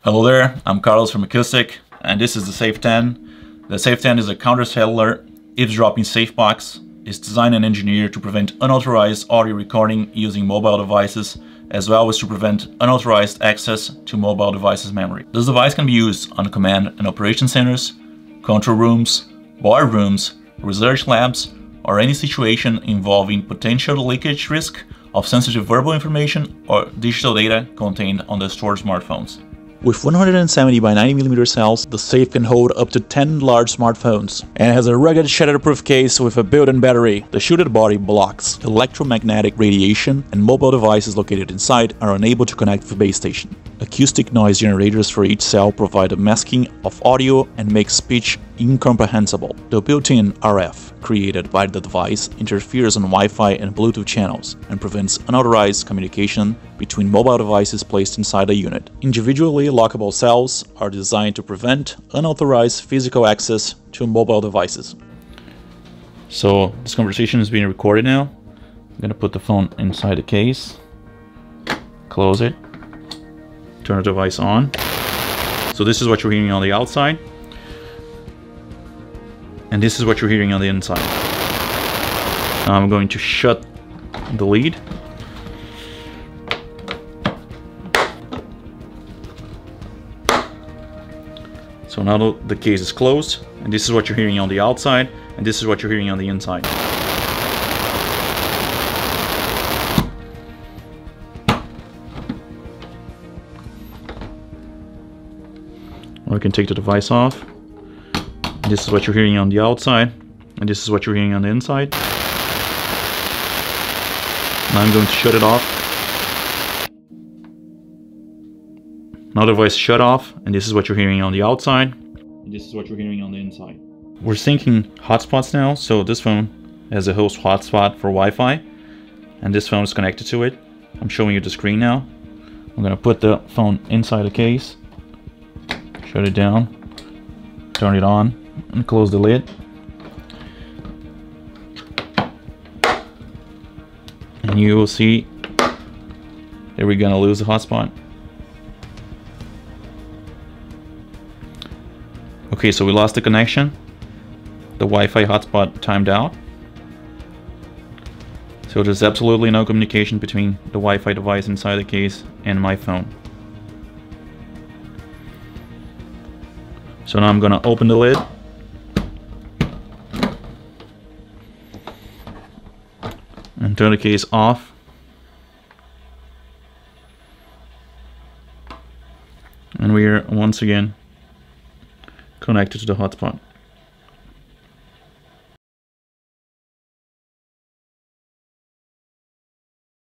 Hello there, I'm Carlos from Acustek, and this is the Safe 10. The Safe 10 is a counter-cellular eavesdropping safe box. It's designed and engineered to prevent unauthorized audio recording using mobile devices, as well as to prevent unauthorized access to mobile devices memory. This device can be used on command and operation centers, control rooms, boardrooms, research labs, or any situation involving potential leakage risk of sensitive verbal information or digital data contained on the stored smartphones. With 170 by 90mm cells, the safe can hold up to 10 large smartphones and has a rugged shatterproof case with a built-in battery. The shielded body blocks electromagnetic radiation and mobile devices located inside are unable to connect with base station. Acoustic noise generators for each cell provide a masking of audio and make speech incomprehensible. The built-in RF created by the device interferes on Wi-Fi and Bluetooth channels and prevents unauthorized communication between mobile devices placed inside a unit. Individually lockable cells are designed to prevent unauthorized physical access to mobile devices. So this conversation is being recorded now. I'm gonna put the phone inside the case, close it, turn the device on. So this is what you're hearing on the outside. And this is what you're hearing on the inside. Now I'm going to shut the lead. So now the case is closed, and this is what you're hearing on the outside, and this is what you're hearing on the inside. You can take the device off. This is what you're hearing on the outside, and this is what you're hearing on the inside. Now I'm going to shut it off. Another voice shut off, and this is what you're hearing on the outside. And this is what you're hearing on the inside. We're syncing hotspots now, so this phone has a host hotspot for Wi-Fi, and this phone is connected to it. I'm showing you the screen now. I'm gonna put the phone inside the case shut it down, turn it on, and close the lid. And you will see that we're gonna lose the hotspot. Okay, so we lost the connection. The Wi-Fi hotspot timed out. So there's absolutely no communication between the Wi-Fi device inside the case and my phone. So now I'm gonna open the lid. And turn the case off. And we are once again connected to the hotspot.